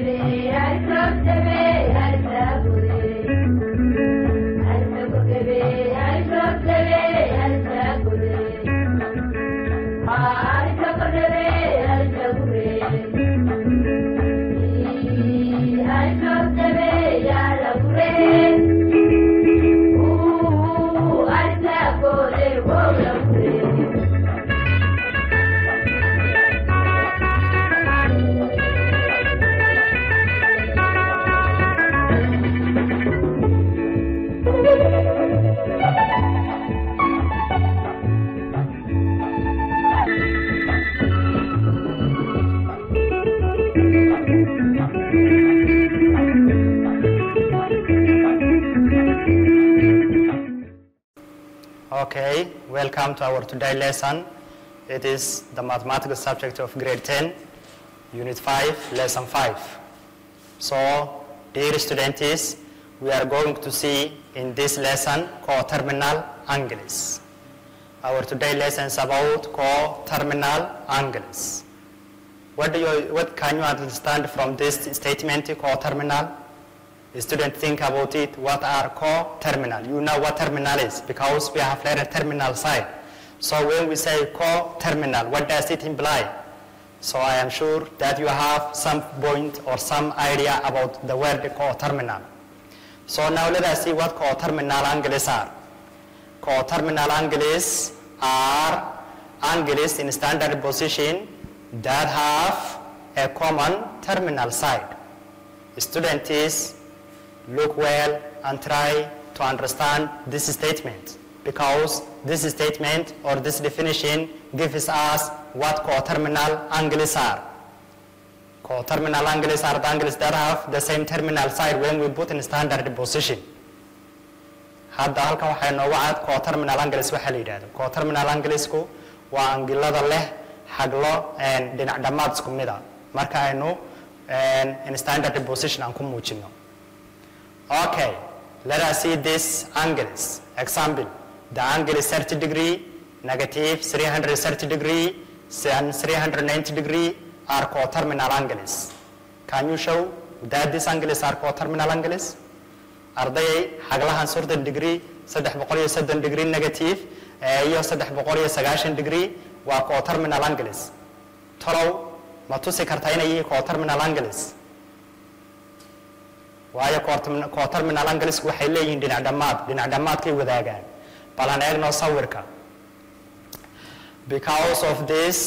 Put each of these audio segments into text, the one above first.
puede Okay, welcome to our today lesson. It is the mathematical subject of grade 10, unit 5, lesson 5. So, dear students, we are going to see in this lesson co-terminal angles. Our today lesson is about co-terminal angles. What do you, what can you understand from this statement, coterminal? Student think about it, what are co-terminal? You know what terminal is because we have learned terminal side. So when we say co-terminal, what does it imply? So I am sure that you have some point or some idea about the word co-terminal. So now let us see what co-terminal angles are. Co-terminal angles are angles in standard position that have a common terminal side. Student is look well and try to understand this statement because this statement or this definition gives us what coterminal angles are. Coterminal angles are the angles that have the same terminal side when we put in standard position. hadda halkan waxay noogu cad coterminal angles waxa la yidhahdo coterminal anglesku waa angilada leh xaglo dhinac dhammaad isku mid a marka aynu in standard position aan ku muujino Okay, let us see these angles. Example, the angle is 30 degree, negative 330 degree, and 390 degree are coterminal angles. Can you show that these angles are coterminal angles? Ardayay xaglahan 30 degree, 330 degree negative, iyo 390 degree waa coterminal angles. Tolow ma tusi kartaa inay coterminal angles? Waayo coterminal angles waxay leeyihiin dhinac dhammaad dhinac dhammaadkay wadaagaan. Bal aan eegno sawirka. Because of this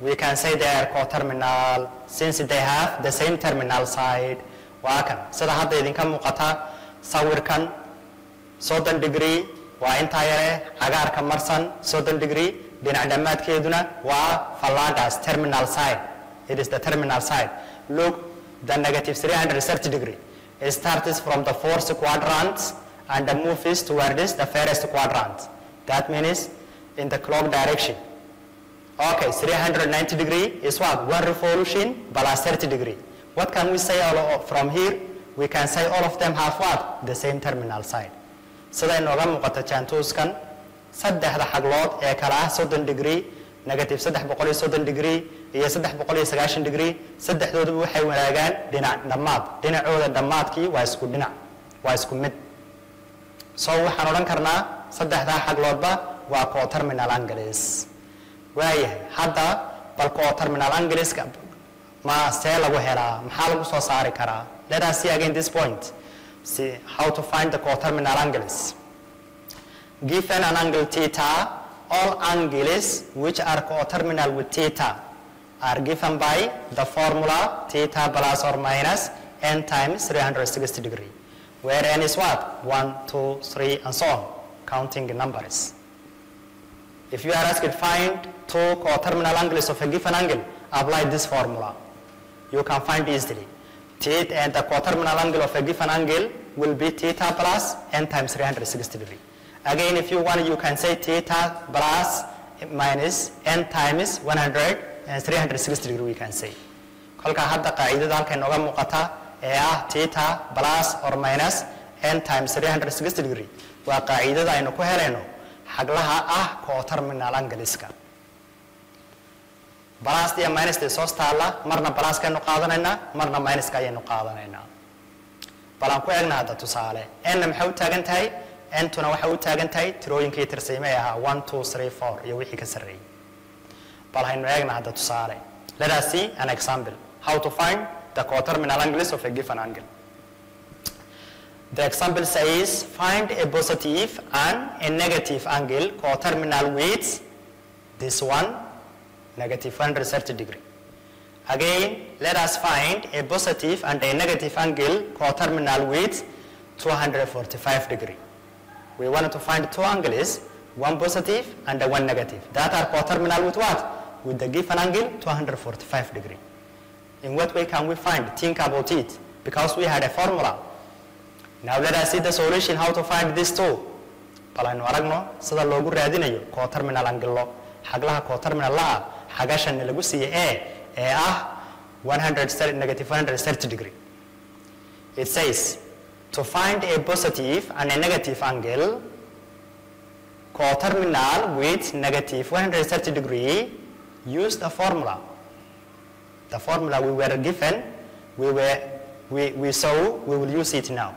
we can say they are coterminal since they have the same terminal side waa kan? Sida hadda idinka muuqata sawirkan soddon degree waa intaa yare cagaarka marsan soddon degree dhinac dhammaadkeeduna waa fallaadhaas terminal side. It is the terminal side. Look the negative 330 degree It starts from the fourth quadrant and the moves towards the first quadrant. That means in the clock direction. Okay, 390 degree is what? One revolution plus 30 degree. What can we say of, from here? We can say all of them have what? The same terminal side. sida inooga muuqata jaantuuskan saddexda xaglood ee degree negative saddex boqol iyo soddon degree iyo saddex boqol iyo sagaashan degree saddexdooduba waxay wanaagaan dhinac dhammaad. Dhinacooda dhammaadkii waa isku dhinac waa isku mid. So waxaan odhan karnaa saddexdaa xagloodba waa coterminal angles waayahay hadda bal coterminal angleska ma see lagu helaa maxaa lagu soo saari karaa? Let us see again this point. See how to find the coterminal angles given an angle theta all angles which are coterminal with theta are given by the formula theta plus or minus n times 360 degree, where n is what? 1, 2, 3, and so on, counting numbers. If you are asked to find two coterminal angles of a given angle, apply this formula. You can find easily. Theta and the coterminal angle of a given angle will be theta plus n times 360 degree. Again, if you want, you can say theta plus minus n times 100 and 360 degree we can say. kolka hadda qaacidada halka inooga muuqata ee ah theta plus or minus n times 360 degree. Waa qaacidada aynu ku helayno xaglaha ah coterminal angleska balasta iyo minusta soos taalla marna balaaskaynu qaadanaynaa marna minuska ayaynu qaadanaynaa bal aan ku eegna hadda tusaale. N maxay u taagan tahay ntuna waxay u taagan tahay tirooyinkii tirsiimay ahaa one two three four iyo wixii ka sarreeyey bal haynu eegna hadda tusaale. Let us see an example. How to find the coterminal angles of a given angle. The example says find a positive and a negative angle coterminal with this one negative 130 degree. Again, let us find a positive and a negative angle coterminal with 245 degree. We want to find two angles, one positive and one negative. That are coterminal with what? With the given angle 245 degree. In what way can we find? Think about it. Because we had a formula. Now let us see the solution how to find these two. bal aynu aragno sida loogu raadinayo coterminal angle xaglaha coterminal la xagashan lagu siiye e ee ah 130 negative 130 degree. It says to find a positive and a negative angle coterminal with negative 130 degree use the formula. The formula we were given, we, were, we, we saw, we will use it now.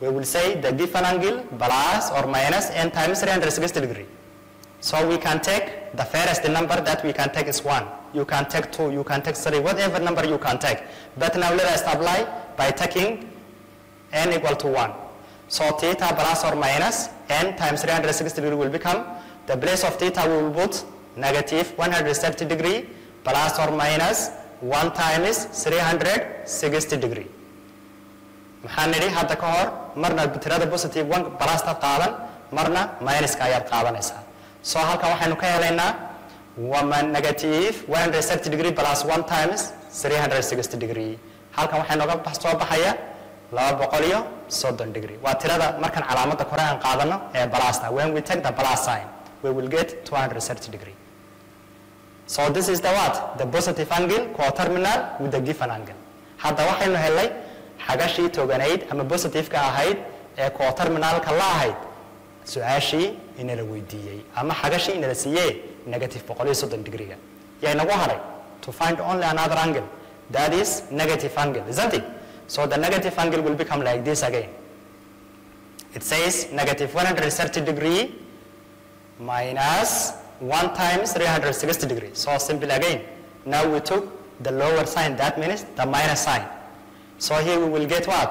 We will say the given angle plus or minus n times 360 degree. So we can take the fairest number that we can take is 1. You can take 2, you can take 3, whatever number you can take. But now let us apply by taking n equal to 1. So theta plus or minus n times 360 degree will become, the place of theta we will put negative 130 degree plus or minus 1 times 360 degree. maxaan nidhi hadda ka hor marna tirada positive one balasta qaadan marna minuska ayaad qaadanaysaa so halkan waxaynu ka helaynaa wama negative 130 degree plus 1 times 360 degree halkan waxay nooga soo baxaya laba boqol iyo soddon degree. Waa tirada markan calaamadda kore aan qaadano ee balasta when we take the plus sign we will get 230 degree. So this is the what? The positive angle coterminal with the given angle. Hadda waxaynu helay xagashii toganayd ama positive-ka ahayd ee coterminalka la ahayd. Su'aashii inala weydiiyey ama xagashii inala siiyee negative boqol iyo soddon degreega. Yaa inagu haray to find only another angle that is negative angle isn't it so the negative angle will become like this again. It says negative 130 degree minus 1 times 360 degree. So simple again now we took the lower sign that means the minus sign. So here we will get what?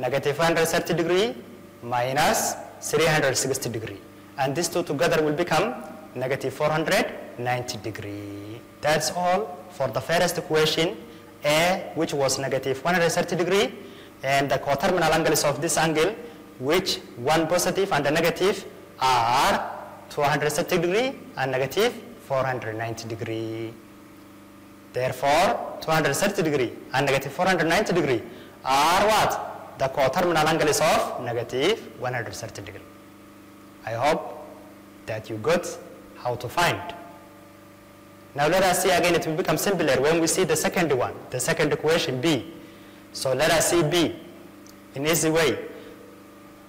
Negative 130 degree minus 360 degree. And these two together will become negative 490 degree. That's all for the first equation a which was negative 130 degree and the coterminal angles of this angle which one positive and a negative are 230 degree and negative 490 degree Therefore, 230 degree and negative 490 degree are what? The coterminal angles of negative 130 degree. I hope that you got how to find. Now let us see again, it will become simpler when we see the second one, the second equation B. So let us see B in easy way.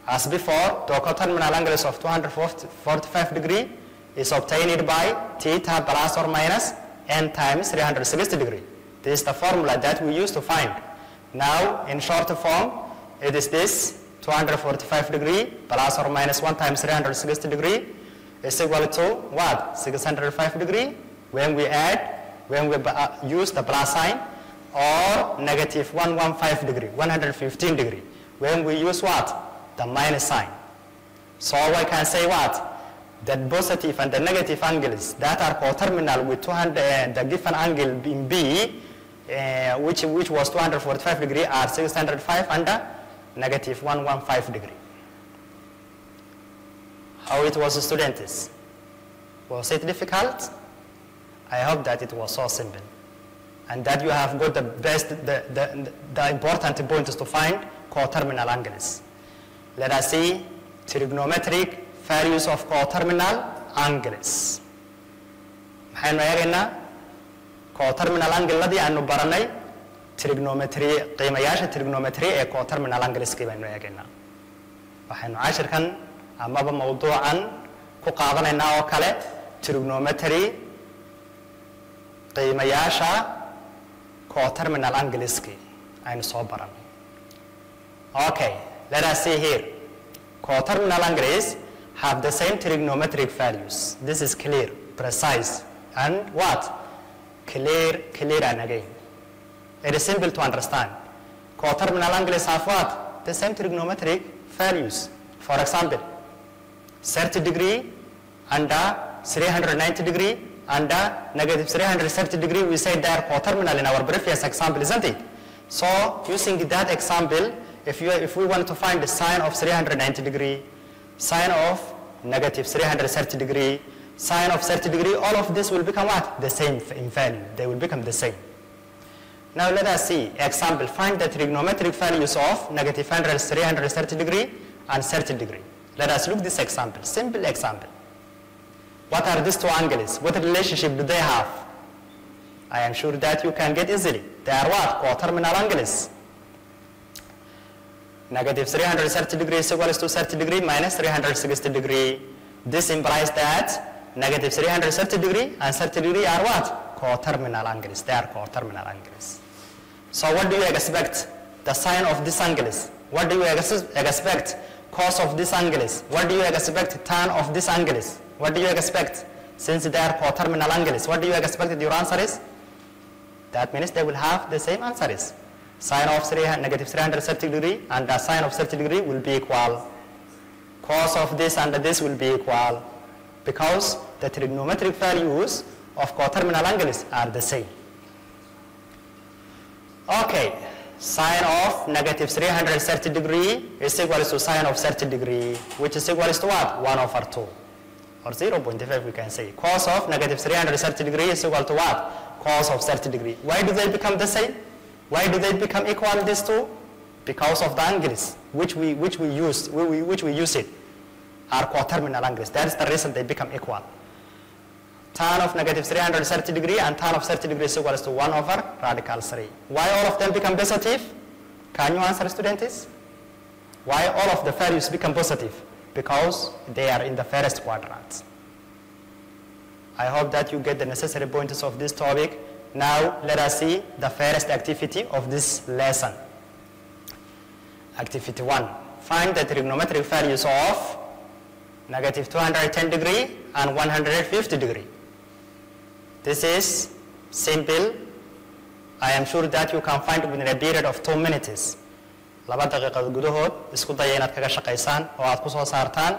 As before, the coterminal angles of 245 degree is obtained by theta plus or minus n times 360 degree. This is the formula that we use to find. Now, in short form, it is this 245 degree plus or minus 1 times 360 degree is equal to what? 605 degree when we add, when we uh, use the plus sign or negative 115 degree, 115 degree when we use what? The minus sign. So I can say what? that positive and the negative angles that are coterminal with 200, uh, the given angle in B, uh, which, which was 245 degree, are 605 and uh, negative 115 degree. How it was, students? Was it difficult? I hope that it was so simple. And that you have got the best, the, the, the important points to find coterminal angles. Let us see trigonometric values of coterminal angles maxaynu eegaynaa coterminal angleladii aanu baranay trigonometry qiimayaasha trigonometry ee coterminal angleski baynu eegaynaa waxaynu cashirkan amaba mawduucan ku qaadanaynaa oo kale trigonometry qiimayaasha coterminal angleski aynu soo baranay okay let us see here. coterminal angles have the same trigonometric values. This is clear precise. And what? Clear clear and again. It is simple to understand. coterminal angles have what? The same trigonometric values. For example 30 degree under 390 degree under uh, negative 330 degree we said they are coterminal in our previous example isn't it? So using that example if you if we want to find the sine of 390 degree sine of negative 330 degree sine of 30 degree all of this will become what? The same in value. They will become the same. Now let us see. Example find the trigonometric values of negative 330 degree and 30 degree. Let us look this example. Simple example what are these two angles what relationship do they have I am sure that you can get easily they are what coterminal angles negative 330 degrees equals to 30 degree minus 360 degree. This implies that negative 330 degree and 30 degree are what? Coterminal angles. They are coterminal angles. So what do you expect? The sine of this angles. What do you ex expect? Cos of this angles. What do you expect? Tan of this angles. What do you expect? Since they are coterminal angles, what do you expect your answer is? That means they will have the same answers sine of 300, negative 330 degree and the sine of 30 degree will be equal. Cos of this and this will be equal because the trigonometric values of coterminal angles are the same. Okay, sine of negative 330 degree is equal to sine of 30 degree which is equal to what? 1 over 2 or 0.5 we can say. Cos of negative 330 degree is equal to what? Cos of 30 degree. Why do they become the same? Why do they become equal, these two? Because of the angles which we, which we use, we, which we use it, are quaterminal angles. That's the reason they become equal. Tan of negative 330 degree and tan of 30 degree is equal to 1 over radical 3. Why all of them become positive? Can you answer, students? Why all of the values become positive? Because they are in the first quadrant. I hope that you get the necessary points of this topic. Now let us see the first activity of this lesson. Activity 1. Find the trigonometric values of negative 210 degree and 150 degree. This is simple. I am sure that you can find within a period of two minutes. Laba daqiiqad gudahood isku daya inaad kaga shaqaysaan oo aad ku soo saartaan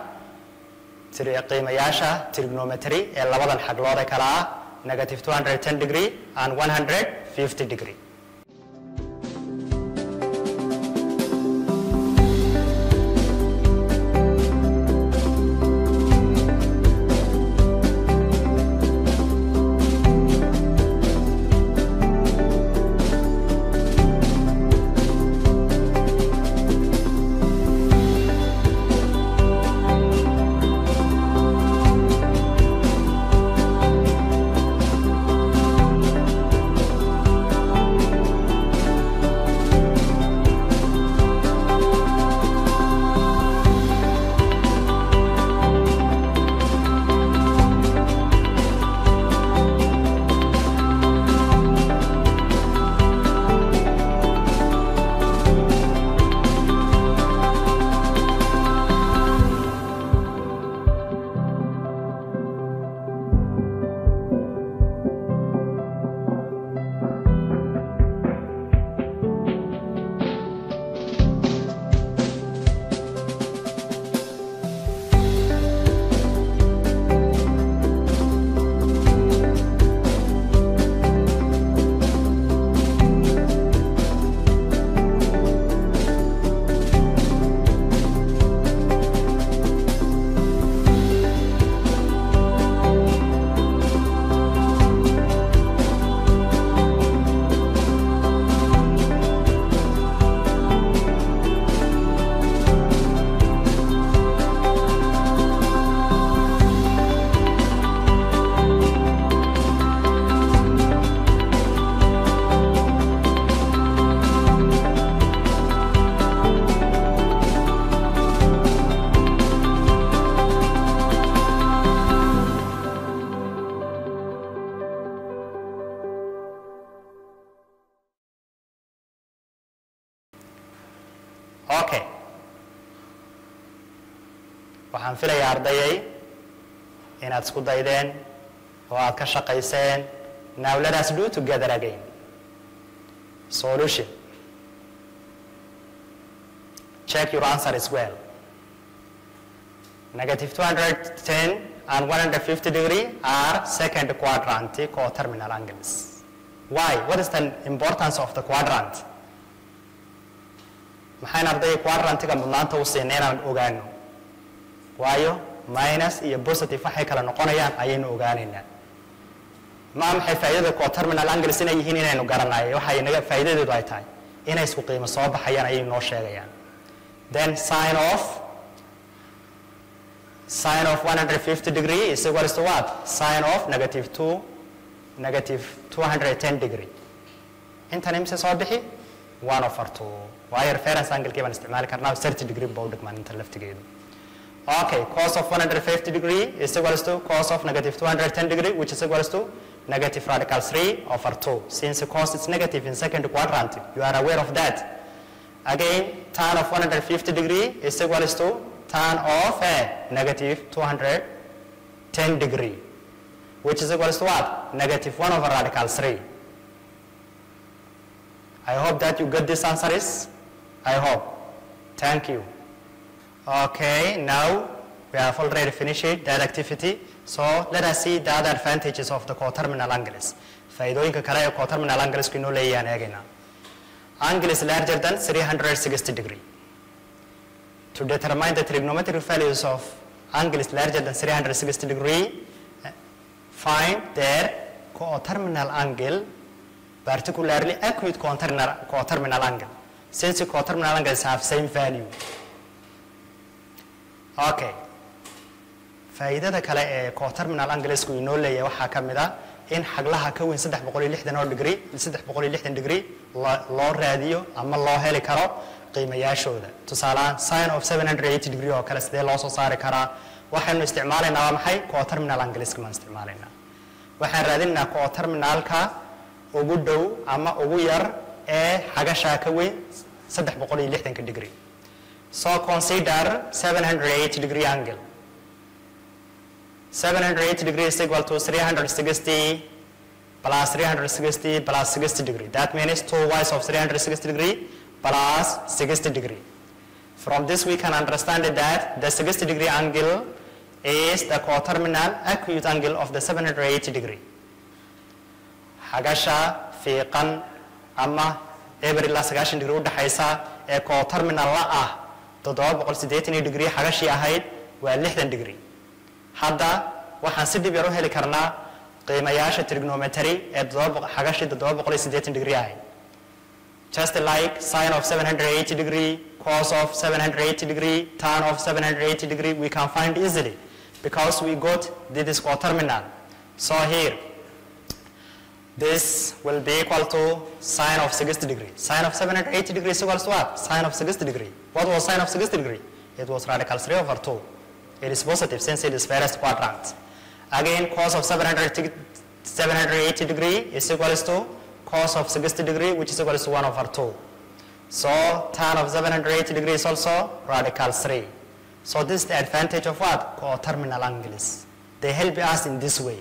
qiimayaasha trigonometry ee labadan xaglood ee kala ah negative 210 degree and 150 degree. Ardayay inaad isku daydeen oo aad ka shaqayseen now let us do together again. Solution. Check your answer as well. Negative 210 and 150 degree are second quadrant co-terminal angles. Why? What is the importance of the quadrant? Maxayn ardayga quadrantiga mudnaanta u siinay inaan ogaano waayo minus iyo positive waxay kala noqonayaan ayaynu ogaanaynaa ma maxay faa'iidada co-terminal angles inay yihiin inaynu garanayo waxay naga faa'iidadeedu ay tahay inay isku qiimo soo baxayaan ayay noo sheegayaan. Then sign of sign of 150 degree is equals to what? Sign of negative 2 negative 210 degree. Intan imse soo bixi? 1 over 2 waayo reference angle-kii baan isticmaali karnaa? 30 degree baa u dhigmaan inta laftigeedu okay cos of 150 degree is equals to cos of negative 210 degree which is equals to negative radical 3 over 2 since cos is negative in second quadrant you are aware of that. Again tan of 150 degree is equals to tan of negative 210 degree which is equals to what? Negative 1 over radical 3 I hope that you get this answer is? I hope. Thank you Okay, now we have already finished that activity. So let us see the other advantages of the coterminal angles. kale ee coterminal anglesku inoo leeyahayaan eegayna angle is larger than 360 degree. To determine the trigonometric values of angle is larger than 360 degree, find their coterminal angle, particularly acute coterminal, coterminal angle. Since coterminal angles have same value, okay. Faa'iidada kale ee coterminal anglesku inoo leeyahay waxaa ka mid ah in xaglaha ka weyn 360 oo degree 360 degree loo raadiyo ama loo heli karo qiimayaashooda. Tusaalehaan sin of 780 degree oo kale sidee loo soo saari karaa? Waxaynu isticmaalaynaa waa maxay coterminal angleska baan isticmaalaynaa waxaan raadinaynaa coterminalka ugu dhow ama ugu yar ee xagashaa ka weyn 360 degree So consider 780 degree angle. 780 degree is equal to 360 plus 360 plus 60 degree. That means 2 y's of 360 degree plus 60 degree. From this we can understand that the 60 degree angle is the coterminal acute angle of the 780 degree. Hagasha fiiqan ama eber ilaa 90 degree u dhaxaysa ee coterminal ah degree xagashii ahayd waa lixdan degree. Hadda waxaan si dhib yar u heli karnaa qiimayaasha trigonometry ee xagashii degree ahayd. Just like sin of 780 degree cos of 780 degree tan of 780 degree we can find easily because we got this coterminal so here this will be equal to sine of 60 degree. Sine of 780 degree is equals to what? Sine of 60 degree. What was sine of 60 degree? It was radical 3 over 2. It is positive since it is first quadrant. Again, cos of 700, 780 degree is equal to cos of 60 degree, which is equal to 1 over 2. So tan of 780 degree is also radical 3. So this is the advantage of what? Coterminal angles. They help us in this way.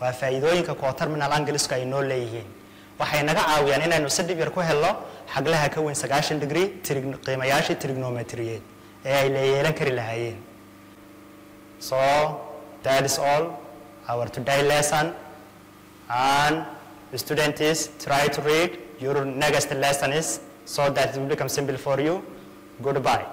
Waa faa'iidooyinka coterminal anglesku ay noo leeyihiin. Waxay naga caawiyaan inaynu si dhib yar ku helno xaglaha ka weyn 90 degree qiimayaashii trigonometriyeed ee ay leeyeelan kari lahaayeen. So that is all our today lesson and students try to read your next lesson so that it will become simple for you. Goodbye